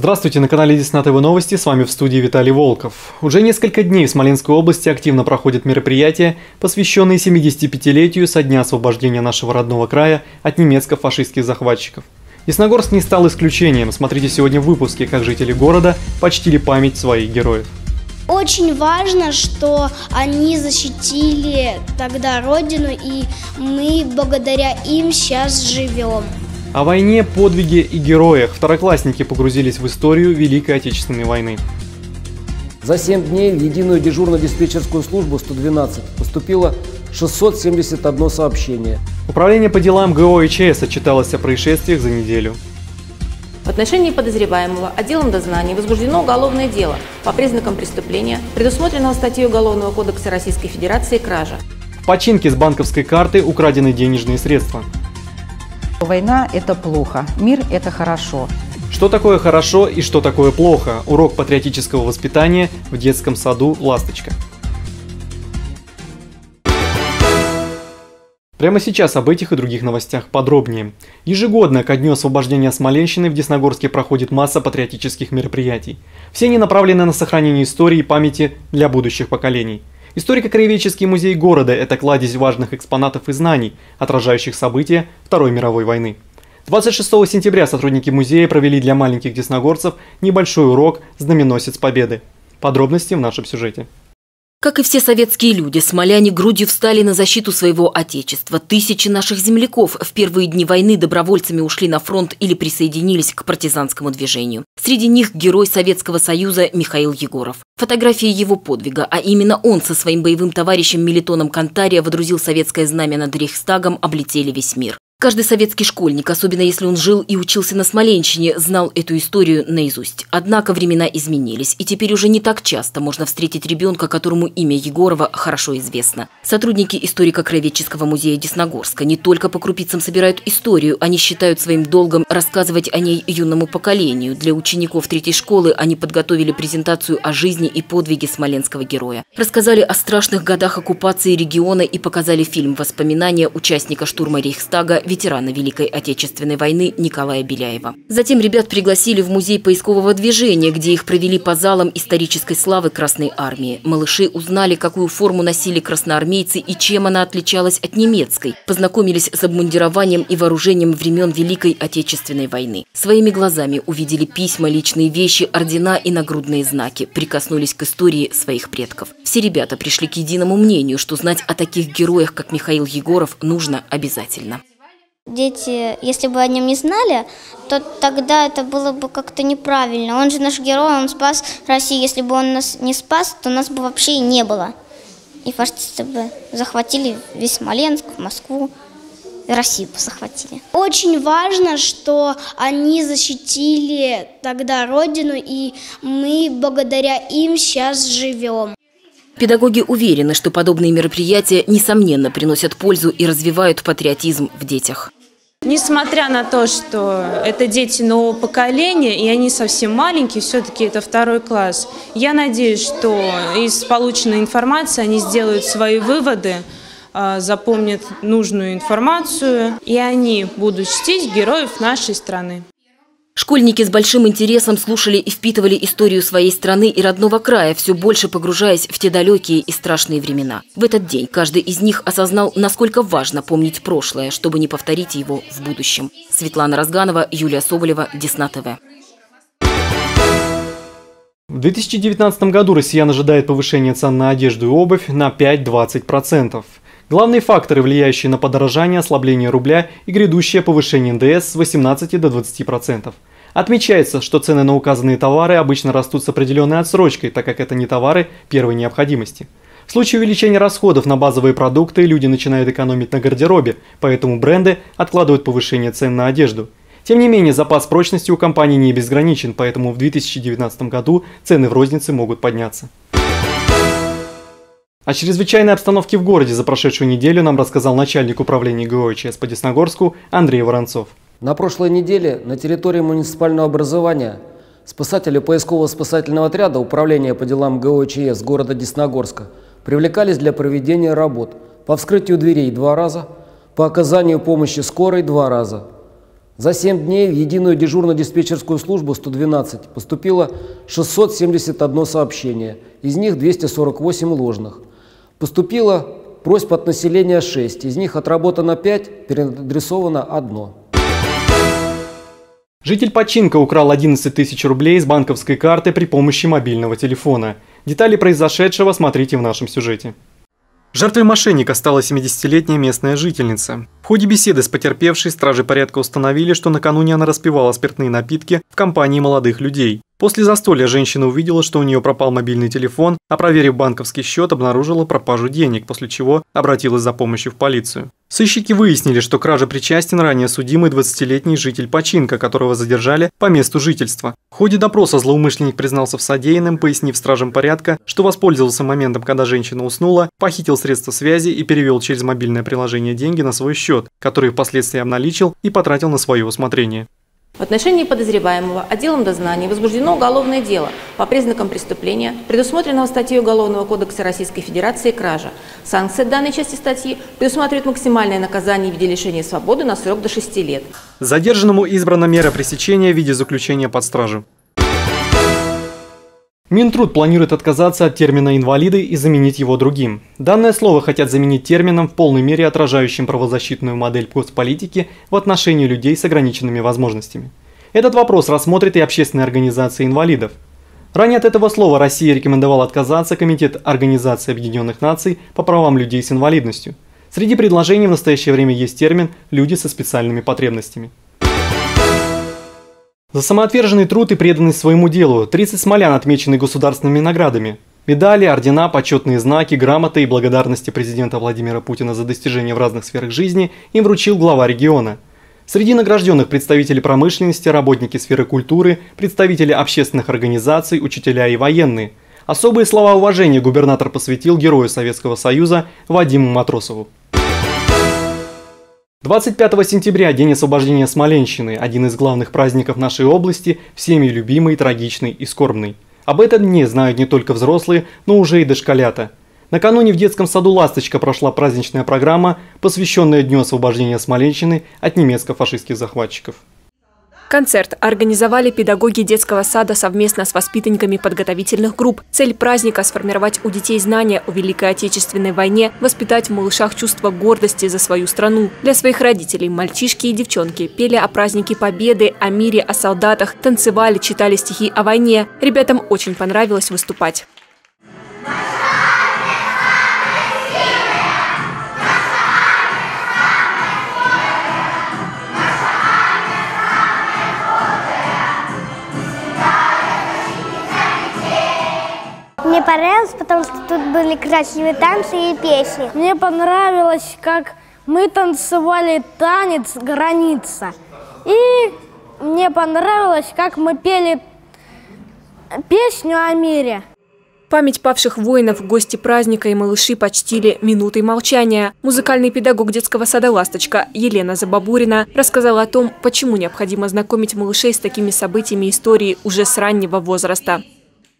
Здравствуйте, на канале Десна ТВ Новости, с вами в студии Виталий Волков. Уже несколько дней в Смоленской области активно проходят мероприятия, посвященные 75-летию со дня освобождения нашего родного края от немецко-фашистских захватчиков. Десногорск не стал исключением. Смотрите сегодня в выпуске, как жители города почтили память своих героев. Очень важно, что они защитили тогда Родину, и мы благодаря им сейчас живем. О войне, подвиге и героях второклассники погрузились в историю Великой Отечественной войны. За 7 дней в единую дежурно-диспетчерскую службу 112 поступило 671 сообщение. Управление по делам ГО и ЧС отчиталось о происшествиях за неделю. В отношении подозреваемого отделом дознания возбуждено уголовное дело по признакам преступления, предусмотренного статьей Уголовного кодекса Российской Федерации «Кража». В починке с банковской карты украдены денежные средства. Война – это плохо, мир – это хорошо. Что такое хорошо и что такое плохо? Урок патриотического воспитания в детском саду «Ласточка». Прямо сейчас об этих и других новостях подробнее. Ежегодно ко дню освобождения Смоленщины в Десногорске проходит масса патриотических мероприятий. Все они направлены на сохранение истории и памяти для будущих поколений. Историко-краеведческий музей города – это кладезь важных экспонатов и знаний, отражающих события Второй мировой войны. 26 сентября сотрудники музея провели для маленьких десногорцев небольшой урок «Знаменосец Победы». Подробности в нашем сюжете. Как и все советские люди, смоляне грудью встали на защиту своего отечества. Тысячи наших земляков в первые дни войны добровольцами ушли на фронт или присоединились к партизанскому движению. Среди них герой Советского Союза Михаил Егоров. Фотографии его подвига, а именно он со своим боевым товарищем Мелитоном Кантария водрузил советское знамя над Рейхстагом, облетели весь мир. Каждый советский школьник, особенно если он жил и учился на Смоленщине, знал эту историю наизусть. Однако времена изменились, и теперь уже не так часто можно встретить ребенка, которому имя Егорова хорошо известно. Сотрудники историко-краеведческого музея Десногорска не только по крупицам собирают историю, они считают своим долгом рассказывать о ней юному поколению. Для учеников третьей школы они подготовили презентацию о жизни и подвиге смоленского героя. Рассказали о страшных годах оккупации региона и показали фильм «Воспоминания участника штурма Рейхстага ветерана Великой Отечественной войны Николая Беляева. Затем ребят пригласили в музей поискового движения, где их провели по залам исторической славы Красной Армии. Малыши узнали, какую форму носили красноармейцы и чем она отличалась от немецкой. Познакомились с обмундированием и вооружением времен Великой Отечественной войны. Своими глазами увидели письма, личные вещи, ордена и нагрудные знаки. Прикоснулись к истории своих предков. Все ребята пришли к единому мнению, что знать о таких героях, как Михаил Егоров, нужно обязательно. Дети, если бы о нем не знали, то тогда это было бы как-то неправильно. Он же наш герой, он спас Россию. Если бы он нас не спас, то нас бы вообще и не было. И фашисты бы захватили весь Смоленск, Москву. Россию захватили. Очень важно, что они защитили тогда Родину, и мы благодаря им сейчас живем. Педагоги уверены, что подобные мероприятия, несомненно, приносят пользу и развивают патриотизм в детях. Несмотря на то, что это дети нового поколения, и они совсем маленькие, все-таки это второй класс, я надеюсь, что из полученной информации они сделают свои выводы, а, запомнят нужную информацию, и они будут чтить героев нашей страны. Школьники с большим интересом слушали и впитывали историю своей страны и родного края, все больше погружаясь в те далекие и страшные времена. В этот день каждый из них осознал, насколько важно помнить прошлое, чтобы не повторить его в будущем. Светлана Разганова, Юлия Соболева, Десна ТВ. В 2019 году россиян ожидает повышение цен на одежду и обувь на 5-20%. Главные факторы, влияющие на подорожание, ослабление рубля и грядущее повышение НДС с 18 до 20%. Отмечается, что цены на указанные товары обычно растут с определенной отсрочкой, так как это не товары первой необходимости. В случае увеличения расходов на базовые продукты люди начинают экономить на гардеробе, поэтому бренды откладывают повышение цен на одежду. Тем не менее, запас прочности у компании не безграничен, поэтому в 2019 году цены в рознице могут подняться. О чрезвычайной обстановке в городе за прошедшую неделю нам рассказал начальник управления ГОЧС по Десногорску Андрей Воронцов. На прошлой неделе на территории муниципального образования спасатели поискового спасательного отряда Управления по делам ГОЧС города Десногорска привлекались для проведения работ по вскрытию дверей два раза, по оказанию помощи скорой два раза. За 7 дней в единую дежурно-диспетчерскую службу 112 поступило 671 сообщение, из них 248 ложных. Поступило просьб от населения 6, из них отработано 5, переадресовано 1. Житель Починка украл 11 тысяч рублей из банковской карты при помощи мобильного телефона. Детали произошедшего смотрите в нашем сюжете. Жертвой мошенника стала 70-летняя местная жительница. В ходе беседы с потерпевшей стражи порядка установили, что накануне она распивала спиртные напитки в компании молодых людей. После застолья женщина увидела, что у нее пропал мобильный телефон, а проверив банковский счет, обнаружила пропажу денег, после чего обратилась за помощью в полицию. Сыщики выяснили, что краже причастен ранее судимый 20-летний житель Починка, которого задержали по месту жительства. В ходе допроса злоумышленник признался в содеянном, пояснив стражам порядка, что воспользовался моментом, когда женщина уснула, похитил средства связи и перевел через мобильное приложение деньги на свой счет, который впоследствии обналичил и потратил на свое усмотрение. В отношении подозреваемого отделом дознания возбуждено уголовное дело по признакам преступления, предусмотренного статьей Уголовного кодекса Российской Федерации «Кража». Санкция данной части статьи предусматривает максимальное наказание в виде лишения свободы на срок до 6 лет. Задержанному избрана мера пресечения в виде заключения под стражу. Минтруд планирует отказаться от термина «инвалиды» и заменить его другим. Данное слово хотят заменить термином, в полной мере отражающим правозащитную модель госполитики в отношении людей с ограниченными возможностями. Этот вопрос рассмотрит и общественная организация инвалидов. Ранее от этого слова Россия рекомендовала отказаться Комитет Организации Объединенных Наций по правам людей с инвалидностью. Среди предложений в настоящее время есть термин «люди со специальными потребностями». За самоотверженный труд и преданность своему делу 30 смолян отмечены государственными наградами. Медали, ордена, почетные знаки, грамоты и благодарности президента Владимира Путина за достижения в разных сферах жизни им вручил глава региона. Среди награжденных представители промышленности, работники сферы культуры, представители общественных организаций, учителя и военные. Особые слова уважения губернатор посвятил герою Советского Союза Вадиму Матросову. 25 сентября – День освобождения Смоленщины, один из главных праздников нашей области, всеми любимый, трагичный и скорбный. Об этом дне знают не только взрослые, но уже и дошколята. Накануне в детском саду «Ласточка» прошла праздничная программа, посвященная Дню освобождения Смоленщины от немецко-фашистских захватчиков. Концерт организовали педагоги детского сада совместно с воспитанниками подготовительных групп. Цель праздника – сформировать у детей знания о Великой Отечественной войне, воспитать в малышах чувство гордости за свою страну. Для своих родителей мальчишки и девчонки пели о празднике Победы, о мире, о солдатах, танцевали, читали стихи о войне. Ребятам очень понравилось выступать. Мне понравилось, потому что тут были красивые танцы и песни. Мне понравилось, как мы танцевали танец «Граница». И мне понравилось, как мы пели песню о мире. Память павших воинов, гости праздника и малыши почтили минутой молчания. Музыкальный педагог детского сада «Ласточка» Елена Забабурина рассказала о том, почему необходимо знакомить малышей с такими событиями истории уже с раннего возраста.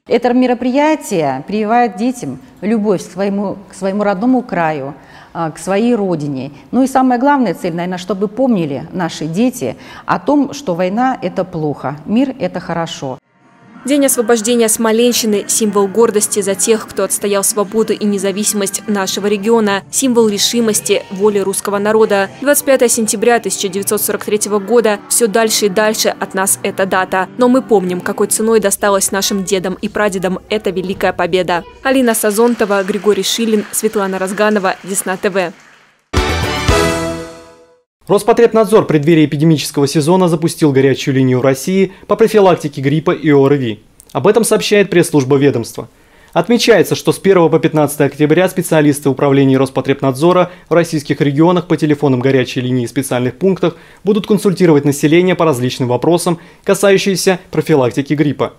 Это мероприятие прививает детям любовь к своему, к своему родному краю, а, к своей родине. Ну и самая главная цель, наверное, чтобы помнили наши дети о том, что война – это плохо, мир – это хорошо. День освобождения Смоленщины – символ гордости за тех, кто отстоял свободу и независимость нашего региона, символ решимости, воли русского народа. 25 сентября 1943 года – все дальше и дальше от нас эта дата. Но мы помним, какой ценой досталась нашим дедам и прадедам эта великая победа. Алина Сазонтова, Григорий Шилин, Светлана Разганова, Десна ТВ. Роспотребнадзор в преддверии эпидемического сезона запустил горячую линию России по профилактике гриппа и ОРВИ. Об этом сообщает пресс-служба ведомства. Отмечается, что с 1 по 15 октября специалисты управления Роспотребнадзора в российских регионах по телефонам горячей линии и специальных пунктах будут консультировать население по различным вопросам, касающимся профилактики гриппа.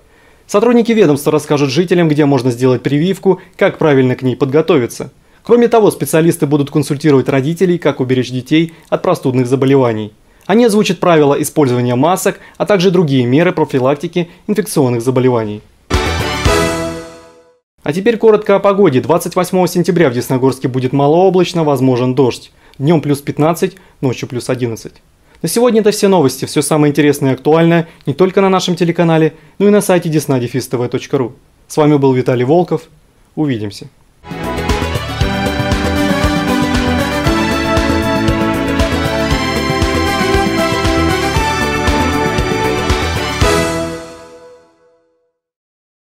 Сотрудники ведомства расскажут жителям, где можно сделать прививку, как правильно к ней подготовиться – Кроме того, специалисты будут консультировать родителей, как уберечь детей от простудных заболеваний. Они озвучат правила использования масок, а также другие меры профилактики инфекционных заболеваний. А теперь коротко о погоде. 28 сентября в Десногорске будет малооблачно, возможен дождь. Днем плюс 15, ночью плюс 11. На сегодня это все новости, все самое интересное и актуальное не только на нашем телеканале, но и на сайте desnadefistv.ru. С вами был Виталий Волков. Увидимся.